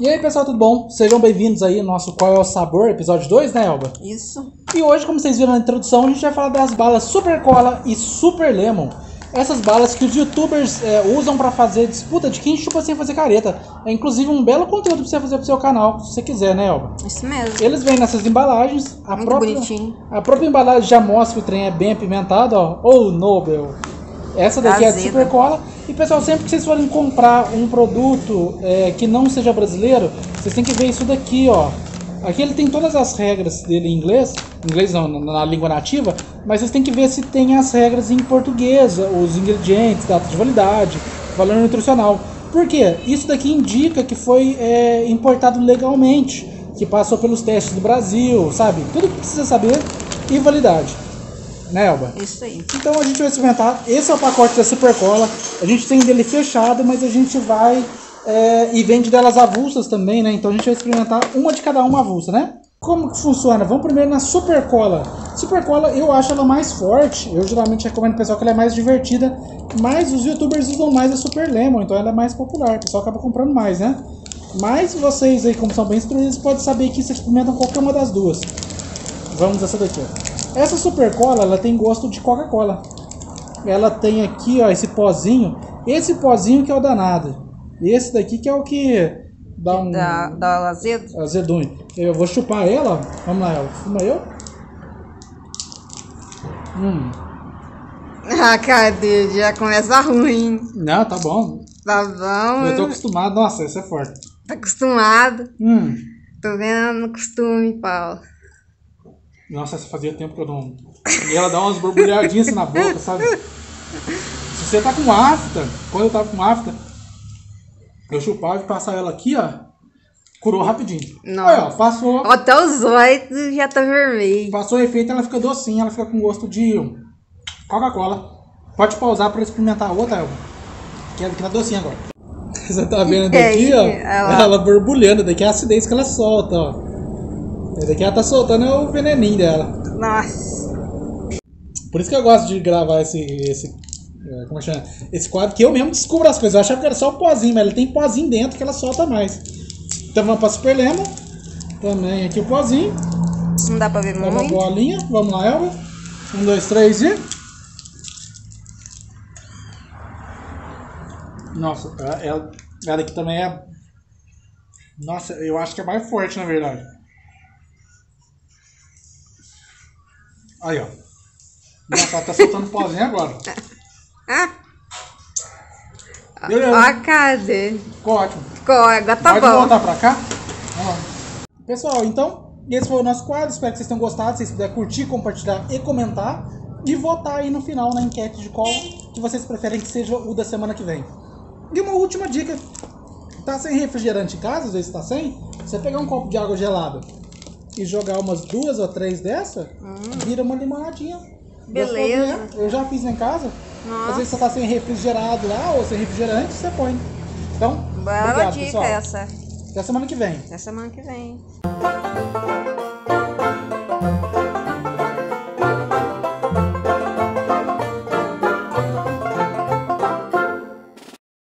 E aí, pessoal, tudo bom? Sejam bem-vindos aí ao nosso Qual é o Sabor, episódio 2, né, Elba? Isso. E hoje, como vocês viram na introdução, a gente vai falar das balas Super Cola e Super Lemon. Essas balas que os youtubers é, usam pra fazer disputa de quem chupa sem fazer careta. É inclusive um belo conteúdo pra você fazer pro seu canal, se você quiser, né, Elba? Isso mesmo. Eles vêm nessas embalagens. A Muito própria, bonitinho. A própria embalagem já mostra que o trem é bem apimentado, ó. Ou Nobel. Essa daqui é a. Super Cola. E pessoal, sempre que vocês forem comprar um produto é, que não seja brasileiro, vocês têm que ver isso daqui, ó. Aqui ele tem todas as regras dele em inglês, inglês não, na, na língua nativa, mas vocês têm que ver se tem as regras em português, os ingredientes, data de validade, valor nutricional. Por quê? Isso daqui indica que foi é, importado legalmente, que passou pelos testes do Brasil, sabe? Tudo que precisa saber e validade. Né, Elba? Isso aí. Então a gente vai experimentar. Esse é o pacote da Super Cola. A gente tem dele fechado, mas a gente vai. é, e vende delas avulsas também, né? Então a gente vai experimentar uma de cada uma avulsa, né? Como que funciona? Vamos primeiro na Super Cola. Super Cola eu acho ela mais forte. Eu geralmente recomendo pessoal que ela é mais divertida. Mas os youtubers usam mais a Super Lemon, então ela é mais popular. O pessoal acaba comprando mais, né? Mas vocês aí, como são bem instruídos, podem saber que vocês experimentam qualquer uma das duas. Vamos essa daqui, ó. Essa Super Cola, ela tem gosto de Coca-Cola. Ela tem aqui, ó, esse pozinho. Esse pozinho que é o danado. Esse daqui que é o que dá um Da, da azedo. azedunho. Eu vou chupar ela, ó. Vamos lá, ela. Fuma eu. Hum. Ah, cadê? Já começa ruim. Não, tá bom. Tá bom? Eu tô acostumado. Nossa, esse é forte. Tá acostumado. Hum. Tô vendo no costume, Paulo. Nossa, essa fazia tempo que eu não. E ela dá umas borbulhadinhas assim na boca, sabe? Se você tá com afta, quando eu tava com afta, eu chupava e passava ela aqui, ó. Curou rapidinho. Nossa. Olha, ó, passou, Até os olhos já tá vermelho. passou o efeito, ela fica docinha, ela fica com gosto de Coca-Cola. Pode pausar pra experimentar a outra, Elba. Que é que tá docinha agora. Você tá vendo É daqui, isso, ó? ela- Ela borbulhando, daqui é a acidez que ela solta, ó. E Daqui ela tá soltando é o veneninho dela. Nossa. Por isso que eu gosto de gravar esse. esse é, como é que chama? Esse quadro que eu mesmo descubro as coisas. Eu achava que era só o pozinho, mas ele tem pozinho dentro que ela solta mais. Então vamos pra Super Lemon. Também aqui o pozinho. Não dá pra ver Dá uma muito. bolinha. Vamos lá, Elba. Um, dois, três e. Nossa, ela, ela, ela aqui também é. Nossa, eu acho que é mais forte, na verdade. Aí, ó. Tá soltando pozinho agora. Ah, Beleza. ó, cadê? Ficou ótimo. Ficou, agora tá Pode bom. voltar pra cá? Vamos lá. Pessoal, então, esse foi o nosso quadro. Espero que vocês tenham gostado. Se vocês puderem curtir, compartilhar e comentar. E votar aí no final na enquete de qual que vocês preferem que seja o da semana que vem. E uma última dica. Tá sem refrigerante em casa, às vezes tá sem. Você pegar um copo de água gelada e jogar umas duas ou três dessa, vira uma limonadinha. Hum. Beleza. Eu já fiz em casa. Nossa. Às vezes você tá sem refrigerado lá ou sem refrigerante, você põe. Então, Bela obrigado, dica pessoal. essa. Até semana que vem. Até semana que vem.